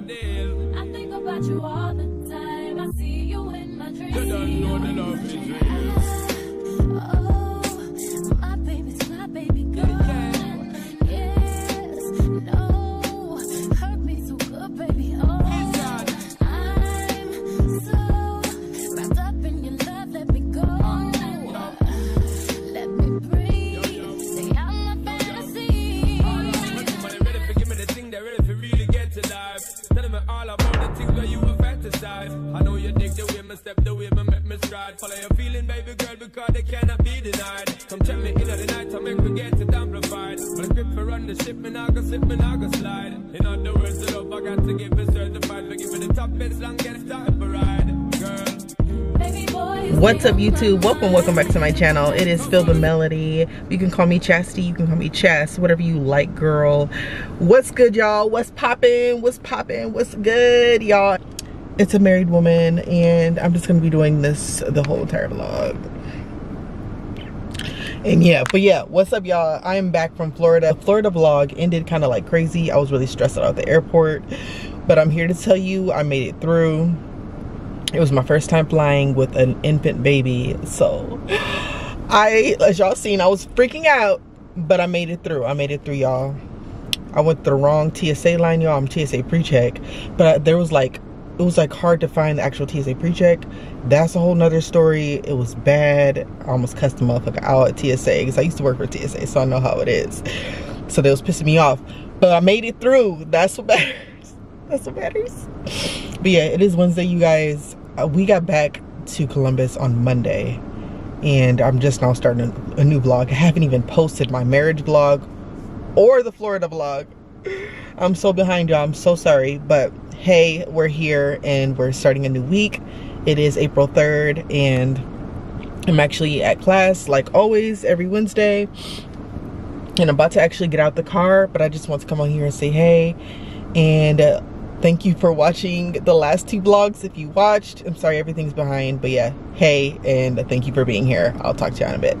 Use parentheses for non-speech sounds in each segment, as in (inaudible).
deal? I think about you all the time. I see you in my dreams. You don't know the love is real. Oh, my baby's my baby make me stride. Follow your feeling, baby girl, because they cannot be denied. Come check me in the night, I make me get it amplified. But grip for run the ship, me nah go slip, me nah go slide. In other words, the love I got to give is certified. For give me the top best, long get started for ride. Girl. Baby boy, What's up YouTube? Welcome, welcome back to my channel. It is Feel the Melody. You can call me Chastity, you can call me Chas, whatever you like, girl. What's good, y'all? What's poppin'? What's poppin'? What's good, y'all? It's a married woman and I'm just gonna be doing this the whole entire vlog. And yeah, but yeah, what's up y'all? I am back from Florida. Florida vlog ended kind of like crazy. I was really stressed out at the airport, but I'm here to tell you I made it through. It was my first time flying with an infant baby. So (gasps) I, as y'all seen, I was freaking out, but I made it through. I made it through, y'all. I went the wrong TSA line, y'all. I'm TSA pre-check, but there was like, it was like hard to find the actual TSA pre-check. That's a whole nother story. It was bad. I almost cussed the motherfucker out at TSA because I used to work for TSA, so I know how it is. So they was pissing me off, but I made it through. That's what matters. (laughs) That's what matters. But yeah, it is Wednesday, you guys. Uh, we got back to Columbus on Monday, and I'm just now starting a, a new vlog. I haven't even posted my marriage vlog or the Florida vlog. (laughs) I'm so behind y'all. I'm so sorry, but hey, we're here and we're starting a new week. It is April 3rd, and I'm actually at class like always every Wednesday. And I'm about to actually get out the car, but I just want to come on here and say hey. And uh, thank you for watching the last two vlogs if you watched. I'm sorry everything's behind, but yeah, hey, and thank you for being here. I'll talk to you in a bit.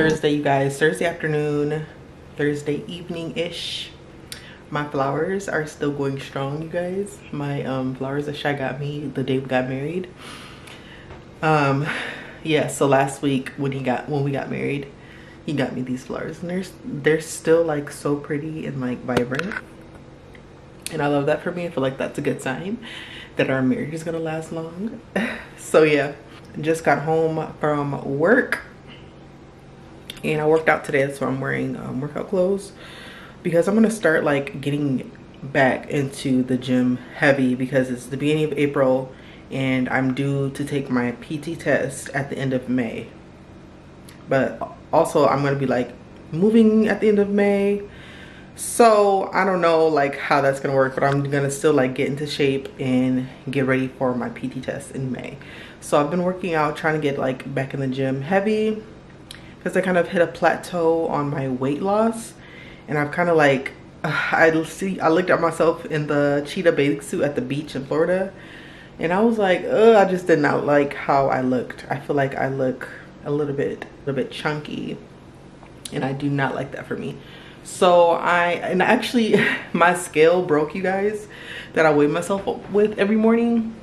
Thursday, you guys. Thursday afternoon, Thursday evening-ish. My flowers are still going strong, you guys. My um, flowers that Shy got me the day we got married. Um, yeah, so last week when he got when we got married, he got me these flowers, and they're they're still like so pretty and like vibrant. And I love that for me. I feel like that's a good sign that our marriage is gonna last long. (laughs) so yeah, just got home from work and I worked out today. Why I'm wearing um, workout clothes because I'm gonna start like getting back into the gym heavy because it's the beginning of April and I'm due to take my PT test at the end of May. But also I'm gonna be like moving at the end of May. So I don't know like how that's gonna work, but I'm gonna still like get into shape and get ready for my PT test in May. So I've been working out, trying to get like back in the gym heavy because I kind of hit a plateau on my weight loss and I've kind of like (sighs) I see I looked at myself in the cheetah bathing suit at the beach in Florida and I was like I just did not like how I looked. I feel like I look a little bit a little bit chunky and I do not like that for me. So I and actually (laughs) my scale broke you guys that I weigh myself with every morning.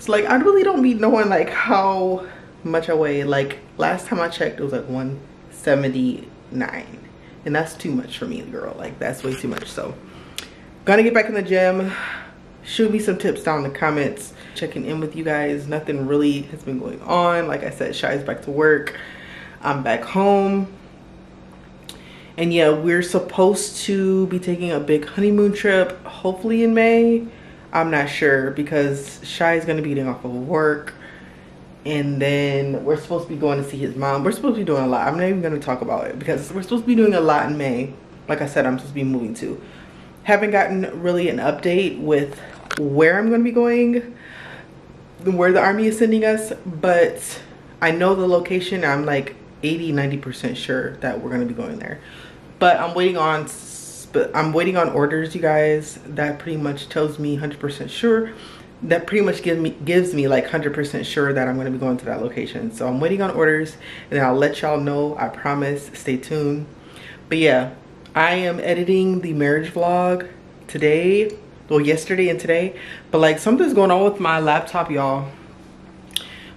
So like I really don't be knowing like how much weigh like last time I checked it was like 179 and that's too much for me girl. Like that's way too much. So gonna get back in the gym. Shoot me some tips down in the comments. Checking in with you guys. Nothing really has been going on. Like I said Shy's back to work. I'm back home. And yeah we're supposed to be taking a big honeymoon trip hopefully in May. I'm not sure because Shy's gonna be getting off of work and then we're supposed to be going to see his mom. We're supposed to be doing a lot. I'm not even going to talk about it because we're supposed to be doing a lot in May. Like I said, I'm supposed to be moving to. Haven't gotten really an update with where I'm going to be going. where the army is sending us, but I know the location. I'm like 80, 90% sure that we're gonna be going there. But I'm waiting on, but I'm waiting on orders, you guys. That pretty much tells me 100% sure. That pretty much gives me gives me like 100% sure that I'm gonna be going to that location. So I'm waiting on orders, and I'll let y'all know. I promise. Stay tuned. But yeah, I am editing the marriage vlog today well yesterday and today but like something's going on with my laptop y'all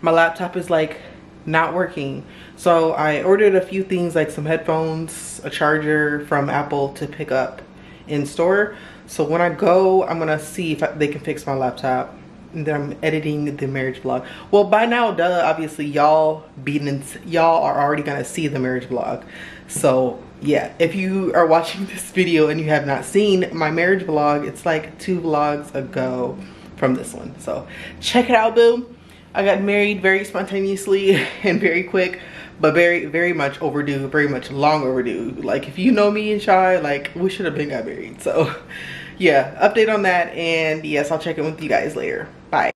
my laptop is like not working so i ordered a few things like some headphones a charger from apple to pick up in store so when i go i'm gonna see if I, they can fix my laptop and then i'm editing the marriage vlog well by now duh obviously y'all beating y'all are already gonna see the marriage vlog so yeah, if you are watching (laughs) this video and you have not seen my marriage vlog, it's like two vlogs ago from this one. So check it out, boo. I got married very spontaneously (laughs) and very quick, but very, very much overdue, very much long overdue. Like if you know me and Shy, like we should have been got married. So (laughs) yeah, update on that. And yes, I'll check in with you guys later. Bye.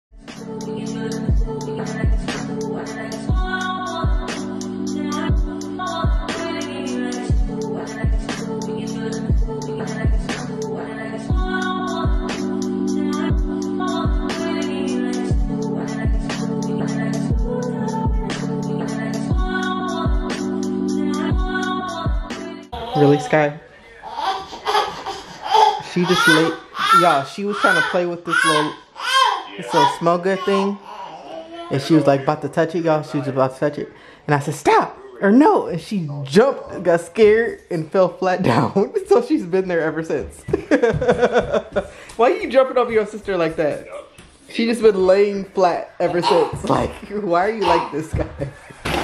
She just late. Y'all, she was trying to play with this little, this little smell good thing. And she was like about to touch it, y'all. She was about to touch it. And I said, stop or no. And she jumped, got scared, and fell flat (laughs) down. so she's been there ever since. (laughs) Why are you jumping over your sister like that? She just been laying flat ever since. Like, (laughs) why are you like this guy?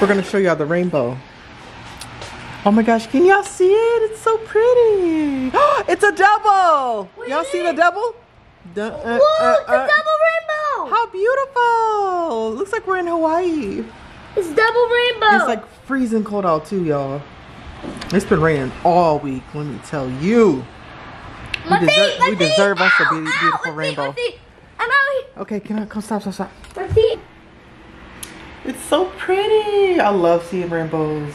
We're gonna show y'all the rainbow. Oh my gosh, can y'all see it? It's so pretty. (gasps) it's a double. Y'all see the double? Du uh, Whoa, it's uh, uh, a double rainbow. How beautiful. Looks like we're in Hawaii. It's double rainbow. It's like freezing cold out too, y'all. It's been raining all week, let me tell you. my we feet, deserve- my we feet. deserve us a be- ow, beautiful rainbow. Feet, feet. I'm out. Okay, can I come stop, stop, stop. My feet. It's so pretty. I love seeing rainbows.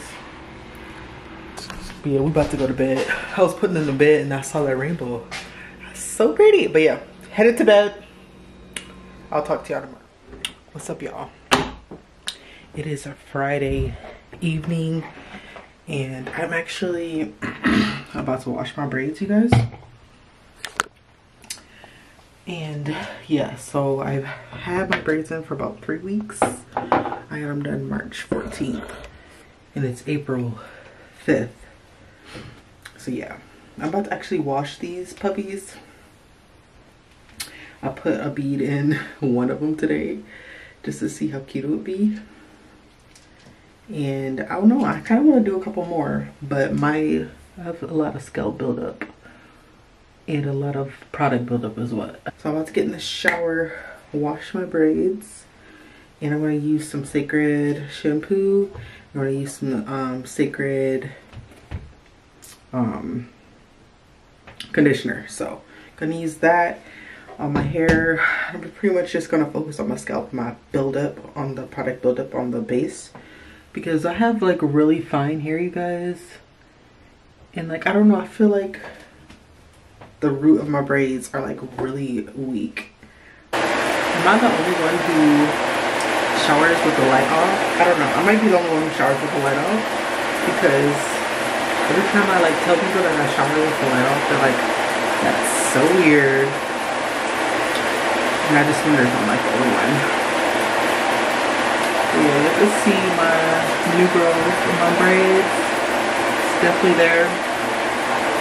But yeah, we about to go to bed. I was putting in the bed and I saw that rainbow. So pretty. But yeah, headed to bed. I'll talk to y'all tomorrow. What's up, y'all? It is a Friday evening and I'm actually (clears throat) about to wash my braids, you guys. And yeah, so I've had my braids in for about three weeks. I them done March 14th and it's April 5th. So yeah, I'm about to actually wash these puppies. I put a bead in (laughs) one of them today just to see how cute it would be. And I don't know, I kind of want to do a couple more, but my, I have a lot of scalp buildup and a lot of product buildup as well. So I'm about to get in the shower, wash my braids, and I'm going to use some Sacred shampoo. I'm going to use some um, Sacred um, conditioner. So to use that on my hair. I'm pretty much just to focus on my scalp, my buildup, on the product buildup on the base. Because I have like really fine hair, you guys. And like, I don't know, I feel like the root of my braids are like really weak. Am I the only one who showers with the light off? I don't know. I might be the only one who showers with the light off because every time I like tell people that I shower with off, they're like, that's so weird. And I just wonder if I'm like the only one. Yeah, can see my new growth in my braids. It's definitely there.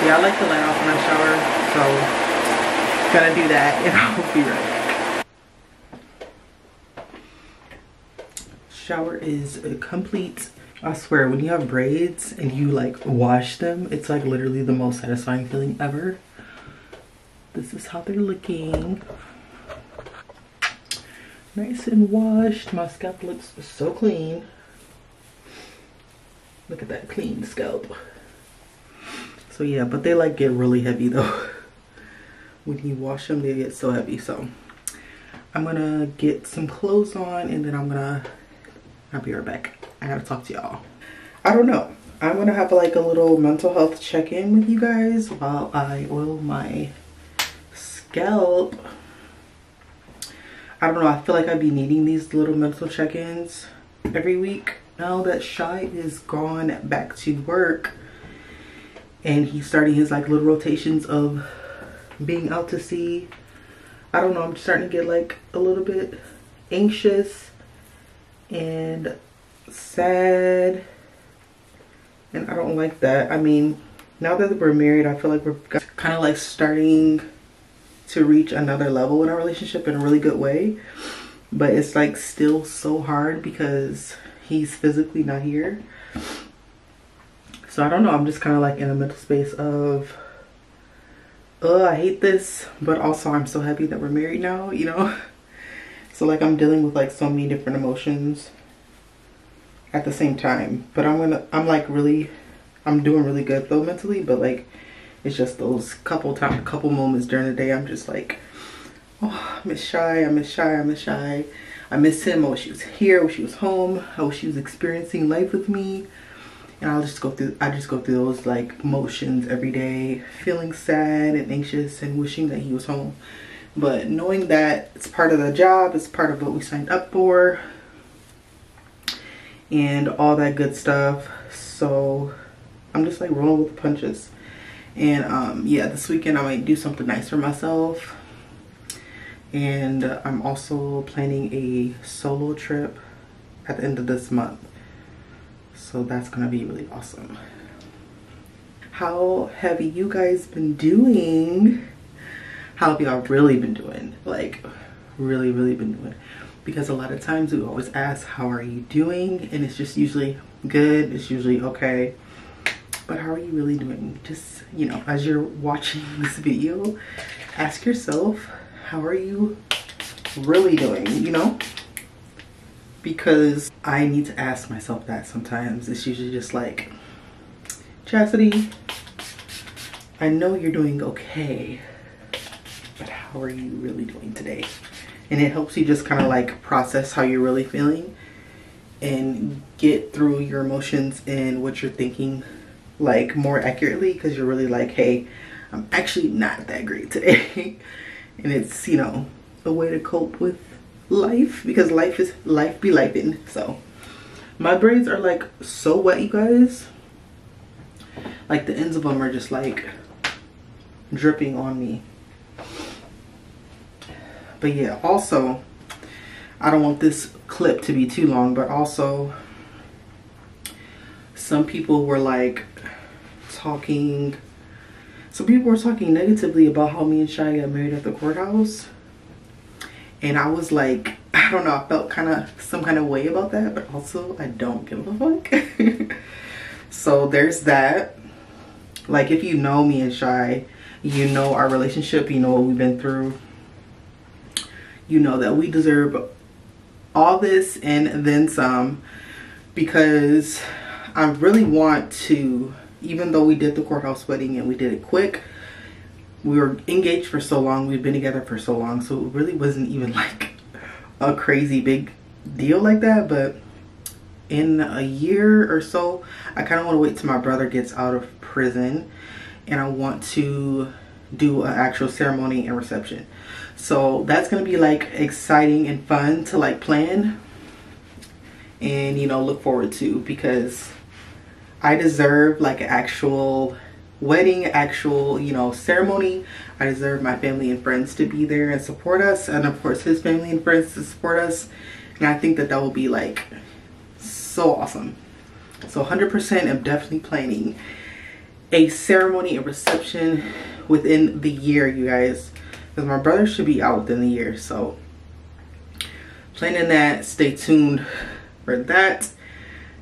Yeah, I like to light off when I shower, so gonna do that (laughs) and I'll be right. Shower is complete. I swear, when you have braids and you like wash them, it's like literally the most satisfying feeling ever. This is how they're looking. Nice and washed. My scalp looks so clean. Look at that clean scalp. So yeah, but they like get really heavy though. (laughs) when you wash them, they get so heavy. So I'm gonna get some clothes on and then I'm gonna, I'll be right back. I gotta talk to y'all. I don't know. I'm gonna have like a little mental health check-in with you guys while I oil my scalp. I don't know, I feel like I'd be needing these little mental check-ins every week. Now that Shy is gone back to work and he's starting his like little rotations of being out to sea I don't know, I'm starting to get like a little bit anxious and sad. And I don't like that. I mean, now that we're married, I feel like we're kind of like starting to reach another level in our relationship in a really good way. But it's like still so hard because he's physically not here. So I don't know, I'm just kind of like in a mental space of oh I hate this but also I'm so happy that we're married now you know (laughs) so like I'm dealing with like so many different emotions at the same time. But I'm gonna I'm like really I'm doing really good though mentally but like it's just those couple time couple moments during the day I'm just like oh I miss Shy I miss Shy I miss Shy. I miss him oh, I wish he was here oh, I wish he was home oh, I wish he was experiencing life with me. And I'll just go through I just go through those like motions every day feeling sad and anxious and wishing that he was home. But knowing that it's part of the job it's part of what we signed up for and all that good stuff. So I'm just like rolling with the punches. And um yeah this weekend I might do something nice for myself. And I'm also planning a solo trip at the end of this month. So that's gonna be really awesome. How have you guys been doing? How have y'all really been doing? Like really really been doing because a lot of times we always ask how are you doing? And it's just usually good it's usually okay. But how are you really doing? Just you know as you're watching (laughs) this video ask yourself how are you really doing? You know? Because I need to ask myself that sometimes. It's usually just like, Chastity, I know you're doing okay, but how are you really doing today? And it helps you just kind of like process how you're really feeling and get through your emotions and what you're thinking like more accurately because you're really like, hey, I'm actually not that great today. (laughs) and it's, you know, a way to cope with life because life is life be lifing so. My braids are like so wet you guys. Like the ends of them are just like dripping on me but yeah also I don't want this clip to be too long but also some people were like talking some people were talking negatively about how me and Shy got married at the courthouse and I was like, (laughs) I don't know, I felt kind of some kind of way about that, but also I don't give a fuck. (laughs) so there's that. Like if you know me and Shy, you know our relationship, you know what we've been through. You know that we deserve all this and then some because I really want to, even though we did the courthouse wedding and we did it quick, we were engaged for so long we've been together for so long so it really wasn't even (laughs) like a crazy big deal like that but in a year or so i kind of want to wait till my brother gets out of prison and i want to do an actual ceremony and reception so that's gonna be like exciting and fun to like plan and you know look forward to because i deserve like an actual wedding actual you know ceremony. I deserve my family and friends to be there and support us and of course his family and friends to support us. And i think that that will be like so awesome. So 100 percent i'm definitely planning a ceremony and reception within the year you guys because my brother should be out within the year so planning that stay tuned for that.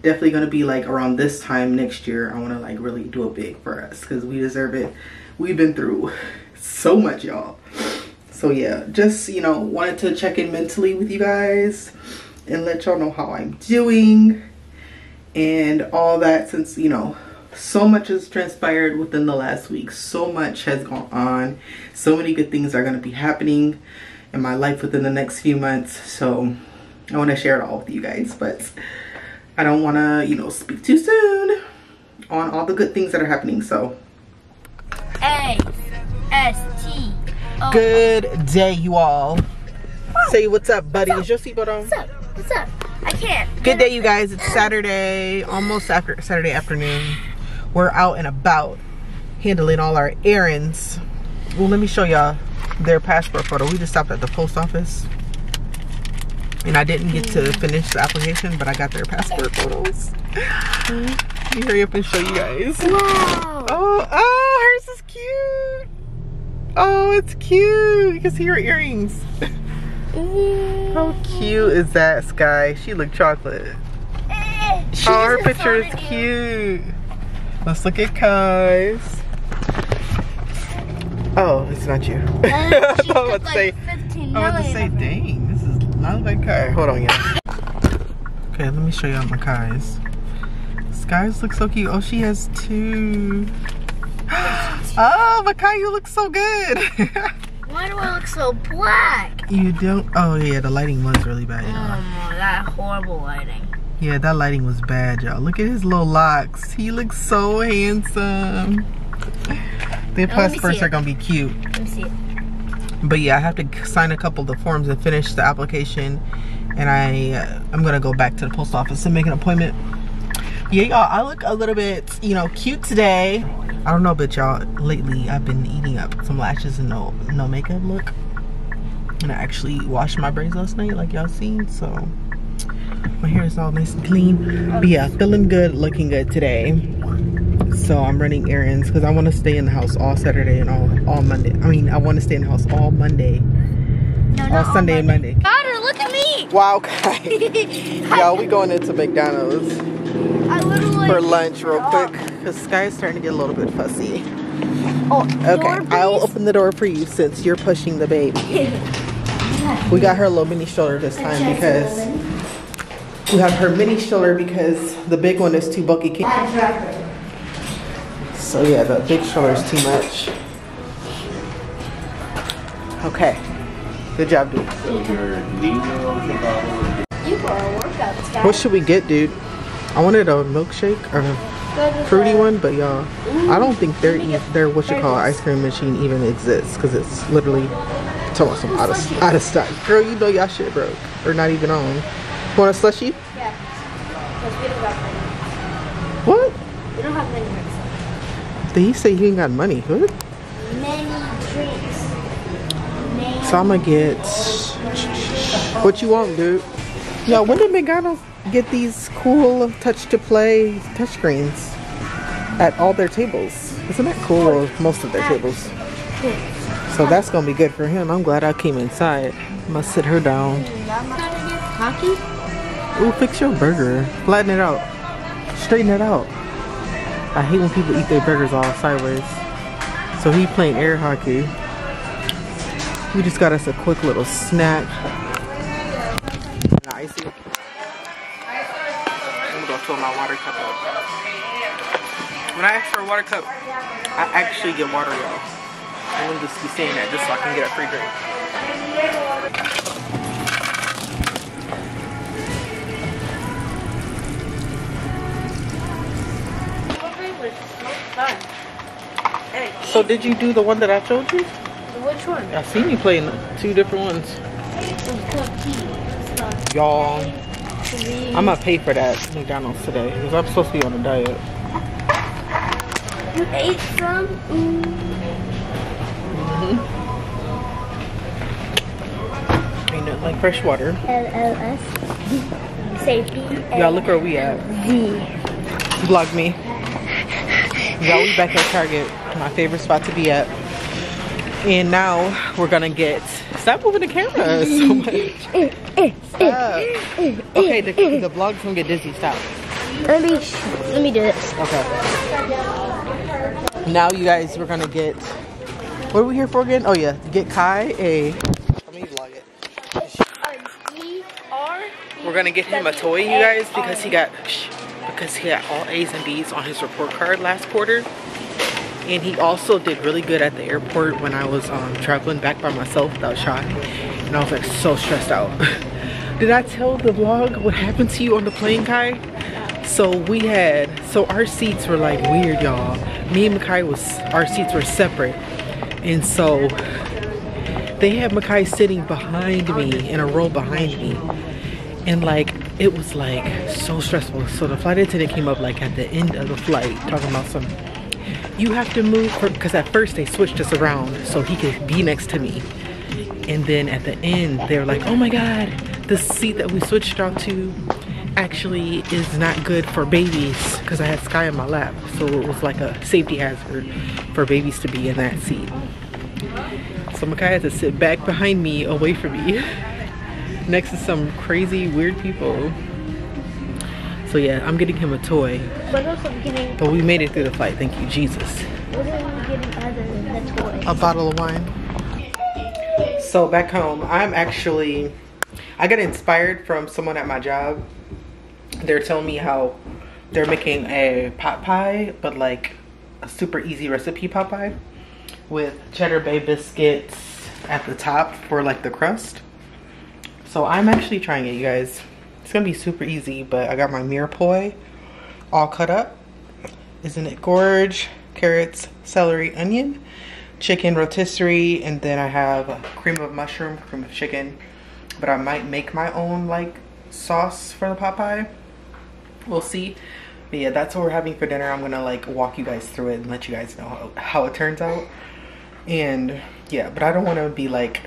Definitely gonna be like around this time next year i want to like really do it big for us because we deserve it. We've been through (laughs) so much y'all. So yeah just you know wanted to check in mentally with you guys and let y'all know how i'm doing and all that since you know so much has transpired within the last week so much has gone on so many good things are going to be happening in my life within the next few months. So I want to share it all with you guys, but I don't want to, you know, speak too soon on all the good things that are happening. So A S T. good day, you all. Say what's up, buddy. Is your seatbelt on? What's up? What's up? I can't. Good day, you guys. It's Saturday, almost after Saturday afternoon. We're out and about handling all our errands. Well, let me show y'all their passport photo. We just stopped at the post office. And I didn't get to finish the application, but I got their passport (laughs) photos. Let me hurry up and show you guys. Wow. Oh, oh, hers is cute. Oh, it's cute. You can see her earrings. How cute is that, Sky? She look chocolate. She's Oh, her picture is cute. Let's look at Kai's. Oh, it's not you. Uh, (laughs) I thought would say, like 15 I million say, dang, this is not like Kai. Hold on, yeah. Okay, let me show y'all my Kai's. Sky's look so cute. Oh, she has two. (gasps) Oh, Makai, you look so good. (laughs) Why do I look so black? you don't. Oh yeah, the lighting was really bad. Oh, that horrible lighting. Yeah, that lighting was bad, y'all. Look at his little locks. He looks so handsome. The Now, let me passports see are gonna be cute. Let me see. But yeah, I have to sign a couple of the forms and finish the application. And I, uh, I'm gonna go back to the post office and make an appointment. Yeah, y'all, I look a little bit, you know, cute today. I don't know, but y'all, lately I've been eating up some lashes and no, no makeup look. And I actually washed my braids last night, like y'all seen. So my hair is all nice and clean. But yeah, feeling good, looking good today. So I'm running errands because I want to stay in the house all Saturday and all all Monday. I mean, I want to stay in the house all Monday, No, uh, all not on Sunday and Monday. Daughter, look at me. Wow, guys. (laughs) (laughs) Y'all, we going into McDonald's for lunch real quick because Sky's starting to get a little bit fussy. Oh, Okay, I'll open the door for you since you're pushing the baby. (laughs) We got her a little mini stroller this time because we have her mini stroller because the big one is too bulky. So yeah, the big stroller is too much. Okay, good job, dude. You a workout, What should we get, dude? I wanted a milkshake or a fruity one, but y'all, I don't think their e- their what you call ice cream machine even exists because it's literally talking about some out of out of stock. Girl, you know y'all shit broke or not even on. Want a slushie? Yeah. Because we don't got money. What? We don't have many drinks. Did he say he ain't got money? What? Many drinks. Many. So I'm gonna get what you want, dude. Yo, when did McDonald's get these cool touch to play touchscreens at all their tables? Isn't that cool? Or most of their tables. So that's gonna be good for him. I'm glad I came inside. I'm gonna sit her down. Hockey? Ooh, fix your burger. Flatten it out. Straighten it out. I hate when people eat their burgers all sideways. So he playing air hockey. We just got us a quick little snack. When I ask for a water cup, I actually get water, y'all. I'm gonna just be saying that just so I can get a free drink. So did you do the one that I showed you? Which one? I seen you playing two different ones. Y'all, I'm gonna pay for that McDonald's today because I'm supposed to be on a diet. You ate some? Mm-hmm. Ain't nothing like fresh water. LLS. Say B. Y'all, look where we at. V. Vlog me. Y'all, we back at Target, my favorite spot to be at. And now we're gonna get. Stop moving the camera (laughs) so much. Stop. Okay, the, the vlog's gonna get dizzy. Stop. Let me let me do this. Okay. Now you guys, we're gonna get. What are we here for again? Oh yeah, get Kai a. Let me vlog it. We're gonna get him a toy, you guys, because he got because he got all A's and B's on his report card last quarter, and he also did really good at the airport when I was um, traveling back by myself without Shy. and I was like so stressed out. (laughs) Did I tell the vlog what happened to you on the plane, Kai? So we had, so our seats were like weird, y'all. Me and Makai was, our seats were separate. And so they had Makai sitting behind me, in a row behind me. And like, it was like so stressful. So the flight attendant came up like at the end of the flight talking about some, you have to move, because at first they switched us around so he could be next to me. And then at the end, they were like, oh my God, the seat that we switched out to actually is not good for babies because I had Sky in my lap. So it was like a safety hazard for babies to be in that seat. So Makai had to sit back behind me, away from me, (laughs) next to some crazy, weird people. So yeah, I'm getting him a toy. What else are we getting? But we made it through the fight. thank you, Jesus. What are we getting other than the toys? A bottle of wine. So back home, I'm actually, I got inspired from someone at my job. They're telling me how they're making a pot pie, but like a super easy recipe pot pie with cheddar bay biscuits at the top for like the crust. So I'm actually trying it, you guys. Gonna be super easy, but I got my mirepoix all cut up. Isn't it gorge? Carrots, celery, onion, chicken rotisserie, and then I have cream of mushroom, cream of chicken. But I might make my own like sauce for the pot pie. We'll see. But yeah, that's what we're having for dinner. I'm gonna like walk you guys through it and let you guys know how, how it turns out. And yeah, but I don't wanna be like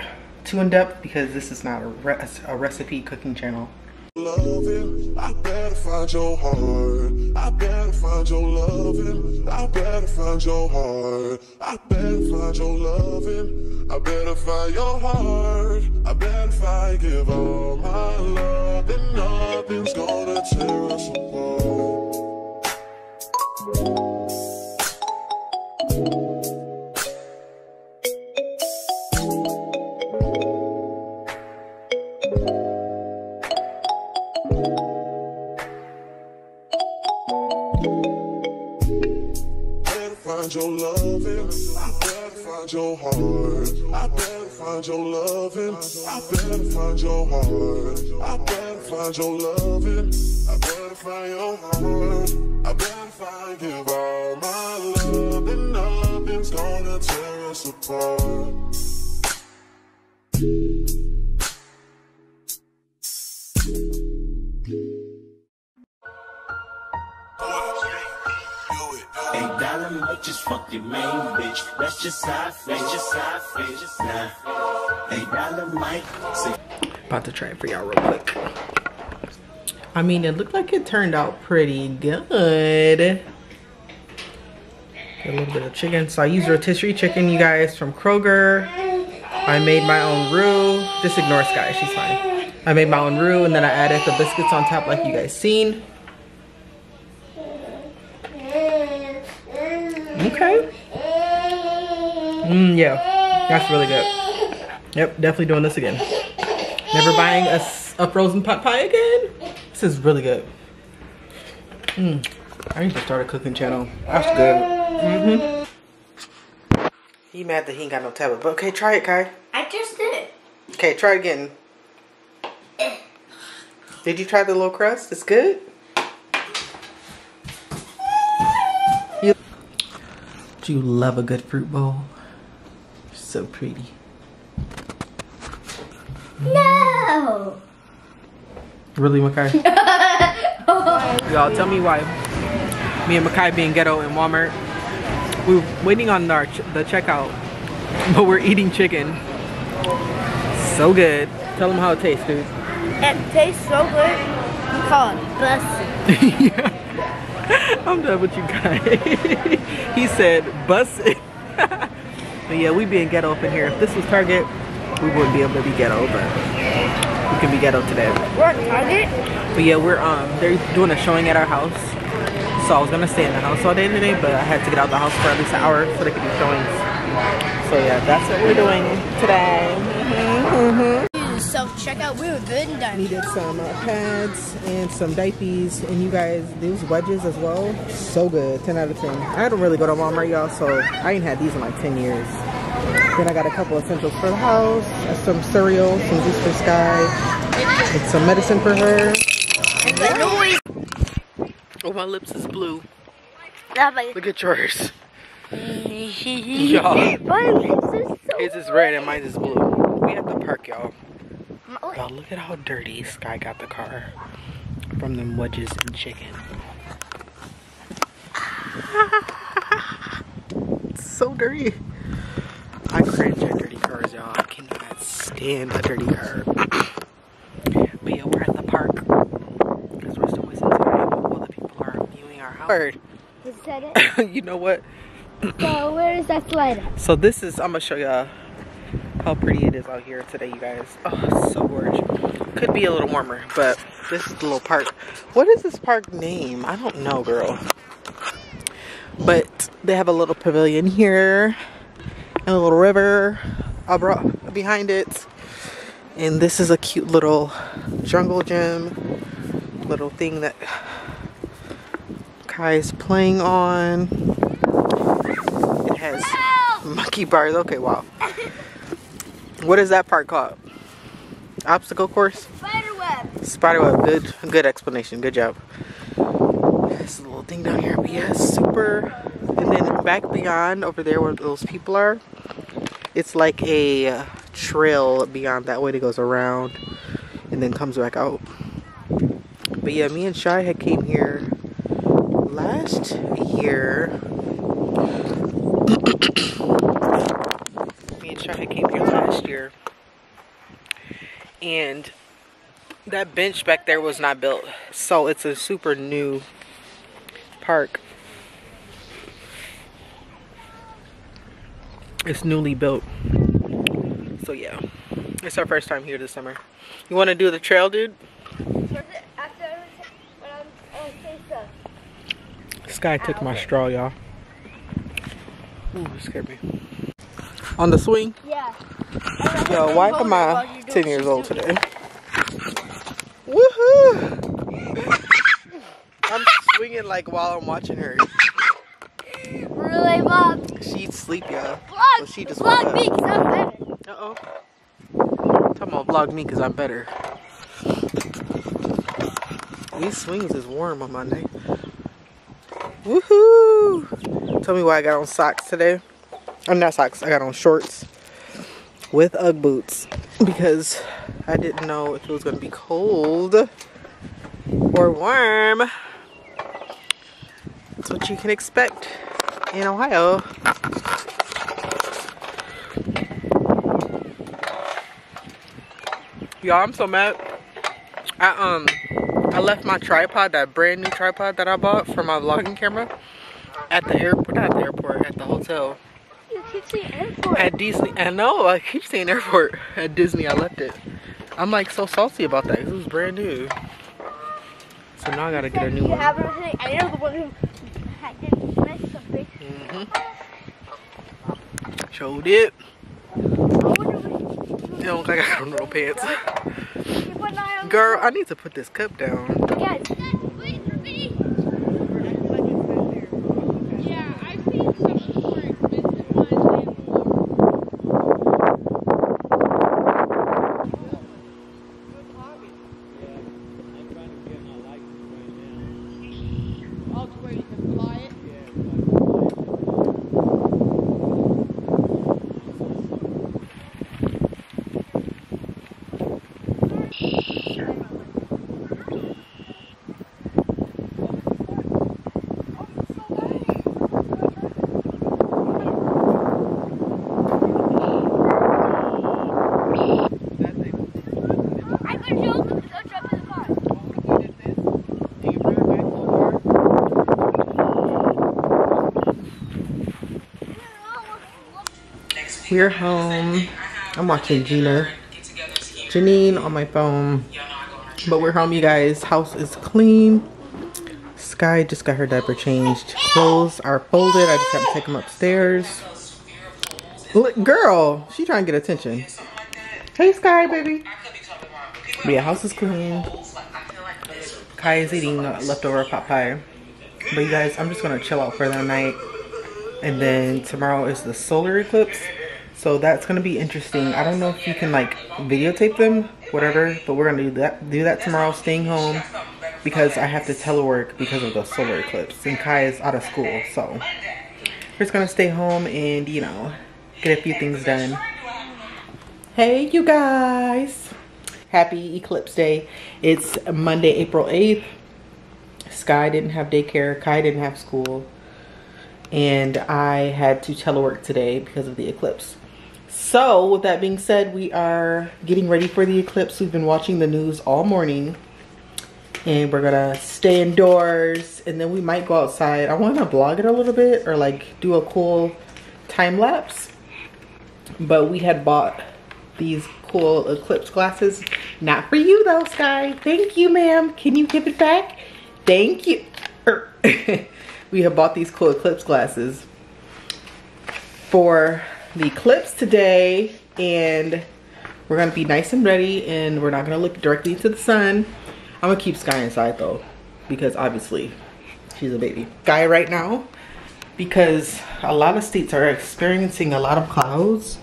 too in depth because this is not a, re a recipe cooking channel. I better find your heart. I better find your loving. I better find your heart. I better find your loving. I better find your heart. I better find give all my love. And nothing's gonna tear us apart. Your loving. I better find your heart. I better find your loving. I better find your heart. I better find your loving. I better find your heart. I better find give all my love and nothing's gonna tear us apart. Might just fuck your main bitch. That's just how I just how I. Just About to try it for y'all real quick. I mean, it looked like it turned out pretty good. A little bit of chicken. So I used rotisserie chicken, you guys, from Kroger. I made my own roux. Just ignore Sky, she's fine. I made my own roux and then I added the biscuits on top like you guys seen. Okay. Mmm, yeah. That's really good. Yep, definitely doing this again. Never buying a, a frozen pot pie again. This is really good. Mm. I need to start a cooking channel. That's good. Mm-hmm. He mad that he ain't got no tablet, but okay, try it, Kai. I just did. Okay, try it again. Did you try the little crust? It's good. You, do you love a good fruit bowl? So pretty. No. Really, Makai? (laughs) Y'all, tell me why. Me and Makai being ghetto in Walmart. We were waiting on our ch the checkout, (laughs) but we're eating chicken. So good. Tell them how it tastes, dude. It tastes so good. We call it bussin'. (laughs) yeah. I'm done with you guys. he said, bust it. But yeah, we being ghetto up in here. If this was Target, we wouldn't be able to be ghetto, but we can be ghetto today. We're at Target. But yeah, we're um they're doing a showing at our house. So I was gonna stay in the house all day today, but I had to get out of the house for at least an hour so they could do showings. So yeah, that's what we're doing today. Self-checkout. We were good and done. Needed some uh, pads and some diapers, and you guys, these wedges as well, so good, 10 out of 10. I don't really go to Walmart, y'all, so I ain't had these in like 10 years. Then I got a couple essentials for the house, uh, some cereal, some juice for Sky, and some medicine for her. Oh, my lips is blue. Look at yours. (laughs) Y'all, his is red and mine is blue. We at the park, y'all. Y'all, look at how dirty Sky got the car from them wedges and chicken. (laughs) It's so dirty. I cringe at dirty cars, y'all. I cannot stand a dirty car. (clears throat) but yeah, we're at the park. Because we're still wasting time while the people are viewing our house. Bird, Is that it? (laughs) you know what? So where is that slide? So this is, I'm gonna show y'all how pretty it is out here today, you guys. Oh, so gorgeous. Could be a little warmer, but this is the little park. What is this park name? I don't know, girl. But they have a little pavilion here and a little river behind it. And this is a cute little jungle gym, little thing that Kai is playing on. It has monkey bars. Okay, wow. What is that part called? Obstacle course? Spiderweb. Spiderweb. Good, good explanation. Good job. This little thing down here. But yeah, super. And then back beyond over there where those people are, it's like a uh, trail beyond that way that goes around and then comes back out. But yeah, me and Shy had came here last year. Me and Shy came here last year. And that bench back there was not built. So it's a super new park. It's newly built. So yeah. It's our first time here this summer. You want to do the trail, dude? Sky took my straw, y'all. Ooh, scared me. On the swing? Yeah. Yo, why am I 10 years old today? Woohoo! (laughs) I'm swinging like while I'm watching her. Really, Mom? She's sleep, y'all. Vlog, Well, she just vlog me, 'cause I'm better. Uh oh. Talking about vlog me because I'm better. These swings is warm on my neck. Woohoo! Tell me why I got on socks today. I'm not socks, I got on shorts with Ugg boots because I didn't know if it was going to be cold or warm. That's what you can expect in Ohio. Y'all, I'm so mad. I um I left my tripod, that brand new tripod that I bought for my vlogging camera at the airport, not at the airport, at the hotel. Airport. At Disney, I know, I keep saying airport. At Disney, I left it. I'm like so salty about that 'cause it was brand new. So now I gotta get a new you one. have everything. I know the one who had- did mess something. Showed it. I wonder what It don't look like I got no pants. keep an eye on Girl, I need to put this cup down. Guys, Wait for me. Yeah, I've seen some before. Expensive ones and Oh, to where you can fly it? I could jump. Go jump in the car. We're home. I'm watching Gina. Janine on my phone. But we're home, you guys. House is clean. Sky just got her diaper changed. Clothes are folded. I just have to take them upstairs. Girl, she trying to get attention. Hey, Sky, baby. But yeah, house is clean. Kai is eating leftover pot pie. But you guys, I'm just gonna chill out for the night. And then tomorrow is the solar eclipse. So that's gonna be interesting. I don't know if you can like videotape them, whatever, but we're gonna do that do that tomorrow, staying home because I have to telework because of the solar eclipse and Kai is out of school, so we're just gonna stay home and you know get a few things done. Hey you guys! Happy eclipse day. It's Monday, April 8th. Sky didn't have daycare, Kai didn't have school, and I had to telework today because of the eclipse. So with that being said, we are getting ready for the eclipse. We've been watching the news all morning and we're gonna stay indoors and then we might go outside. I wanna vlog it a little bit or like do a cool time lapse. But we had bought these cool eclipse glasses. Not for you though, Sky. Thank you, ma'am. Can you give it back? Thank you. (laughs) we have bought these cool eclipse glasses for the eclipse today and we're gonna be nice and ready and we're not gonna look directly into the sun. I'm gonna keep Sky inside though because obviously she's a baby. Sky right now because a lot of states are experiencing a lot of clouds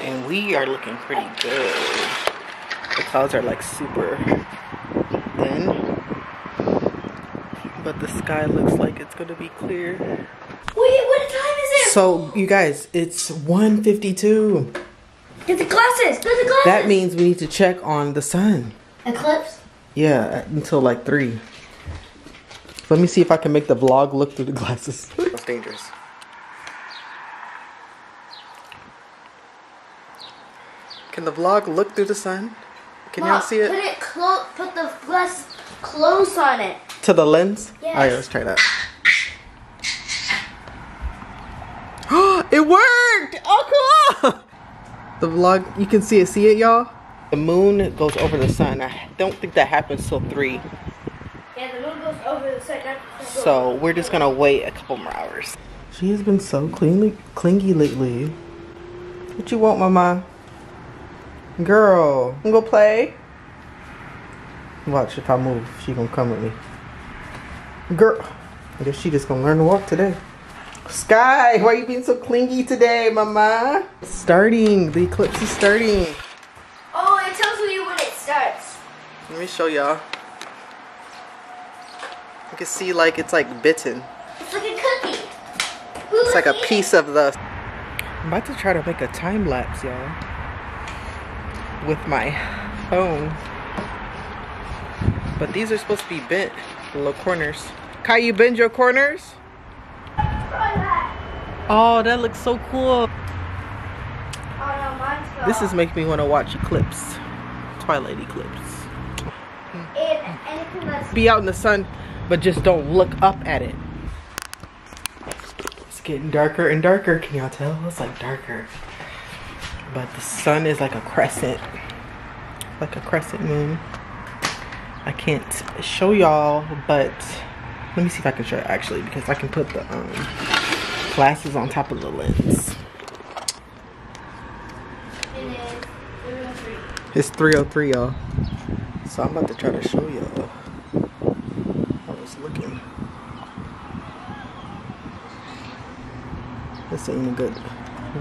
and we are looking pretty good. The clouds are like super thin but the sky looks like it's gonna be clear. Wait, what time is it? So you guys, it's 152. Get the glasses. Get the glasses. That means we need to check on the sun. Eclipse. Yeah, until like three. Let me see if I can make the vlog look through the glasses. (laughs) That's dangerous. Can the vlog look through the sun? Can y'all see it? Put it? it close. Put the glass close on it. To the lens? Yes. Alright, let's try that. it worked! Oh, cool! The vlog, you can see it. See it, y'all? The moon goes over the sun. I don't think that happens till 3. Yeah, the moon goes over the sun. not the sun goes So we're just gonna wait a couple more hours. She has been so clingy, clingy lately. What you want, mama? Girl, you go play? Watch if I move, she gonna come with me. Girl, I guess she just gonna learn to walk today. Sky, why are you being so clingy today, mama? It's starting, the eclipse is starting. Oh, it tells you when it starts. Let me show y'all. You can see like it's like bitten. It's like a cookie. It's like a piece of the. I'm about to try to make a time lapse, y'all, with my phone. But these are supposed to be bent, the little corners. Kai, you bend your corners? Oh, that looks so cool. Oh no. This is making me want to watch Eclipse, Twilight Eclipse. Be out in the sun, but just don't look up at it. It's getting darker and darker. Can y'all tell? It's like darker. But the sun is like a crescent. Like a crescent moon. I can't show y'all, but let me see if I can show it actually because I can put the um, glasses on top of the lens. It's 303, y'all. So I'm about to try to show y'all. I was looking. This ain't a good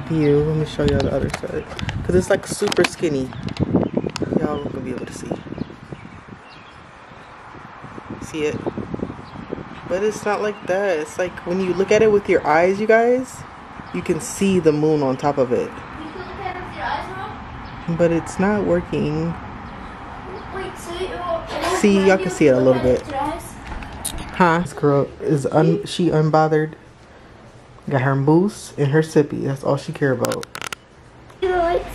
view. Let me show y'all the other side. Because it's like super skinny. Y'all gonna be able to see. See it? But it's not like that. It's like when you look at it with your eyes, you guys, you can see the moon on top of it. You can look at it with your eyes, Mom? But it's not working. Wait, so you will See, y'all can see it a little bit. with your eyes? Huh? This girl is un she unbothered. Got her moose and her sippy. That's all she care about. See the lights?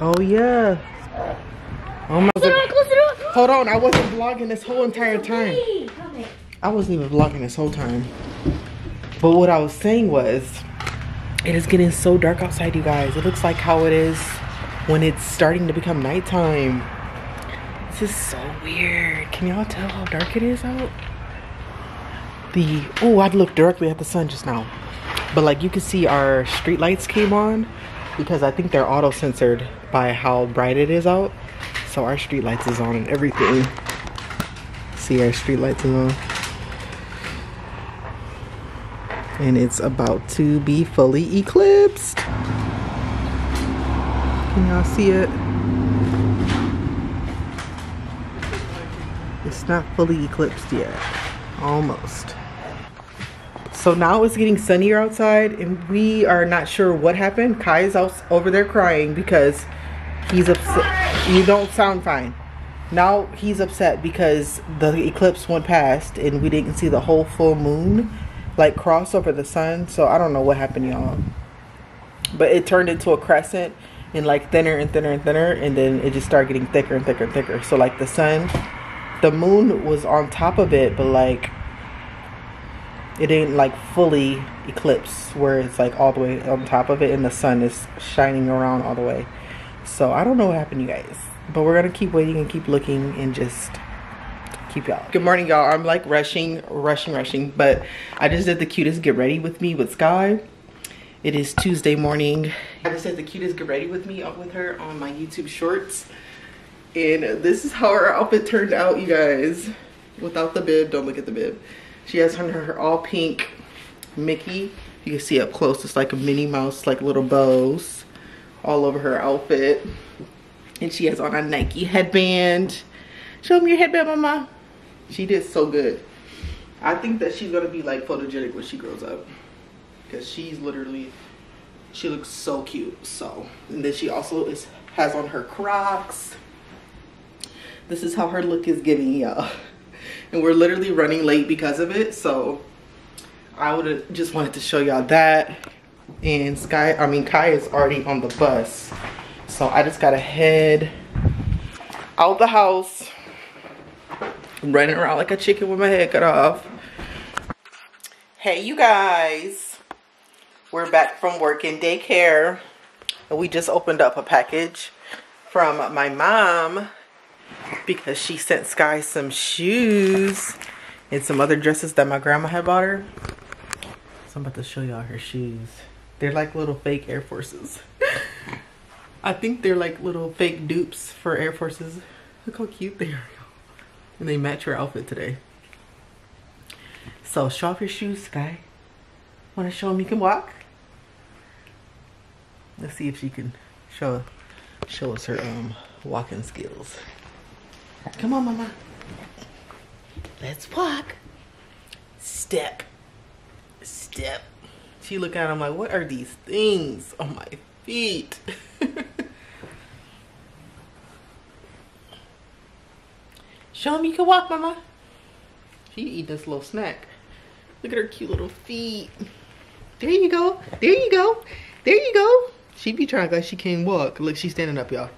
Oh yeah. Oh my Close the door, god. close the door. Hold on, I wasn't vlogging this whole entire time. I wasn't even vlogging this whole time. But what I was saying was, it is getting so dark outside, you guys. It looks like how it is when it's starting to become nighttime. This is so weird. Can y'all tell how dark it is out? The oh, I looked directly at the sun just now, but like you can see our street lights came on because I think they're auto censored by how bright it is out. So our street lights is on and everything. See our street lights is on. And it's about to be fully eclipsed. Can y'all see it? It's not fully eclipsed yet. Almost. So now it's getting sunnier outside and we are not sure what happened. Kai is out over there crying because he's upset. You don't sound fine. Now he's upset because the eclipse went past and we didn't see the whole full moon like cross over the sun. So I don't know what happened, y'all. But it turned into a crescent and like thinner and thinner and thinner and then it just started getting thicker and thicker and thicker. So like the sun, the moon was on top of it, but like it didn't like fully eclipse where it's like all the way on top of it and the sun is shining around all the way. So I don't know what happened, you guys. But we're gonna keep waiting and keep looking and just keep y'all. Good morning, y'all. I'm like rushing, rushing, rushing, but I just did the cutest get ready with me with Sky. It is Tuesday morning. I just did the cutest get ready with me uh, with her on my YouTube shorts. And this is how her outfit turned out, you guys. Without the bib, don't look at the bib. She has on her all pink Mickey. You can see up close, it's like a Minnie Mouse, like little bows all over her outfit. And she has on a Nike headband. Show me your headband, mama. She did so good. I think that she's gonna be like photogenic when she grows up. Because she's literally, she looks so cute. So, and then she also is has on her Crocs. This is how her look is giving y'all. And we're literally running late because of it. So I would just wanted to show y'all that. And Sky, I mean Kai is already on the bus. So I just gotta head out the house. Running around like a chicken with my head cut off. Hey you guys. We're back from work in daycare. And we just opened up a package from my mom because she sent Sky some shoes and some other dresses that my grandma had bought her. So I'm about to show y'all her shoes. They're like little fake Air Forces. (laughs) I think they're like little fake dupes for Air Forces. Look how cute they are. And they match your outfit today. So show off your shoes, Sky. Want to show them you can walk? Let's see if she can show show us her um walking skills. Come on, mama. Let's walk. Step. Step. She look at him like, what are these things on my feet? (laughs) Show me you can walk, mama. She eat this little snack. Look at her cute little feet. There you go. There you go. There you go. She be trying like she can't walk. Look, she's standing up, y'all.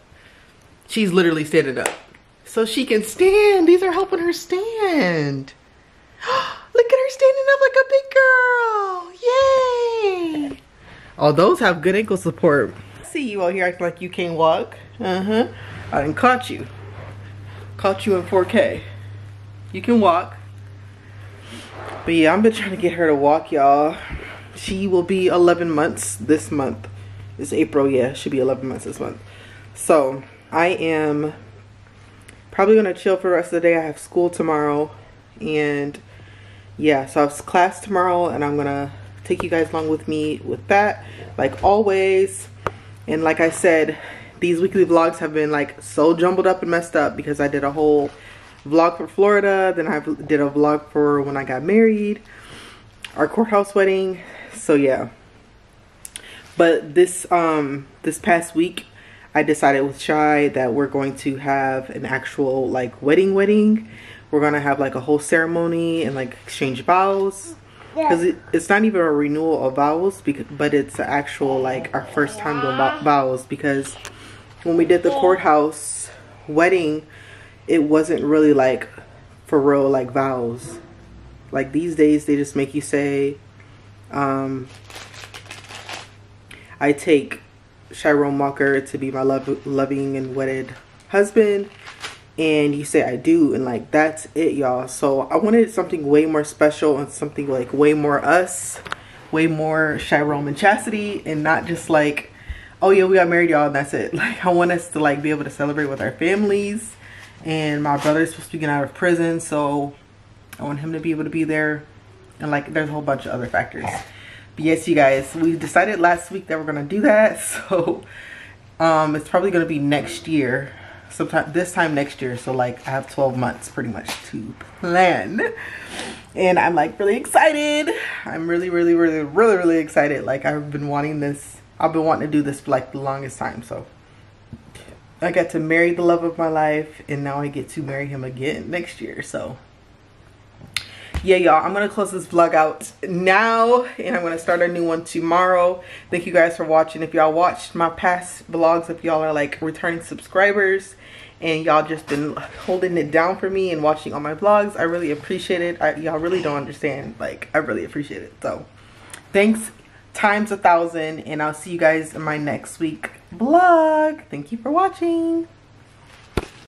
She's literally standing up. So she can stand. These are helping her stand. (gasps) Look at her standing up like a big girl. Yay. Oh, those have good ankle support. I See you out here acting like you can't walk. Uh-huh. I didn't caught you. Caught you in 4K. You can walk. But yeah, I've been trying to get her to walk, y'all. She will be 11 months this month. It's April, yeah. She'll be 11 months this month. So, I am probably gonna chill for the rest of the day. I have school tomorrow. And yeah, so I have class tomorrow and I'm gonna take you guys along with me with that, like always. And like I said, these weekly vlogs have been like so jumbled up and messed up because I did a whole vlog for Florida. Then I did a vlog for when I got married, our courthouse wedding. So yeah. But this um this past week, I decided with Shy that we're going to have an actual like wedding wedding. We're gonna have like a whole ceremony and like exchange vows because it, it's not even a renewal of vows because but it's actual like our first time doing vows because when we did the courthouse wedding it wasn't really like for real like vows. Like these days they just make you say um i take Chiron Walker to be my love loving and wedded husband and you say I do and like that's it y'all. So I wanted something way more special and something like way more us way more Chiron and Chastity and not just like oh yeah we got married y'all. And that's it. (laughs) Like I want us to like be able to celebrate with our families. And my brother's supposed to be getting out of prison so I want him to be able to be there. And like there's a whole bunch of other factors. But yes you guys we decided last week that we're gonna do that. (laughs) So um it's probably gonna be next year. Sometime this time next year. So like i have 12 months pretty much to plan. And i'm like really excited. I'm really really really really really excited. Like i've been wanting this i've been wanting to do this for like the longest time so. I got to marry the love of my life and now i get to marry him again next year so. Yeah y'all i'm gonna close this vlog out now and i'm gonna start a new one tomorrow. Thank you guys for watching. If y'all watched my past vlogs if y'all are like returning subscribers and y'all just been holding it down for me and watching all my vlogs i really appreciate it. Y'all really don't understand. Like i really appreciate it so. Thanks times a thousand and i'll see you guys in my next week vlog. Thank you for watching